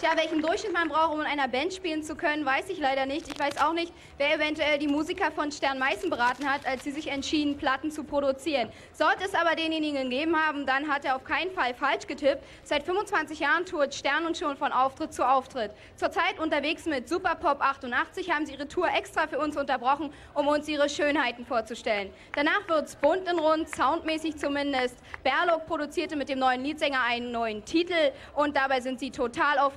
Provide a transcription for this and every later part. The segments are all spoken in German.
Tja, welchen Durchschnitt man braucht, um in einer Band spielen zu können, weiß ich leider nicht. Ich weiß auch nicht, wer eventuell die Musiker von Stern Meißen beraten hat, als sie sich entschieden, Platten zu produzieren. Sollte es aber denjenigen gegeben haben, dann hat er auf keinen Fall falsch getippt. Seit 25 Jahren tourt Stern und schon von Auftritt zu Auftritt. Zurzeit unterwegs mit Superpop 88 haben sie ihre Tour extra für uns unterbrochen, um uns ihre Schönheiten vorzustellen. Danach wird's bunt und rund, soundmäßig zumindest. Berlok produzierte mit dem neuen Leadsänger einen neuen Titel und dabei sind sie total auf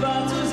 schwarzes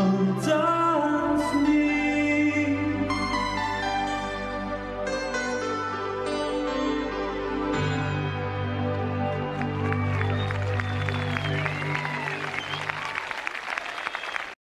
Oh,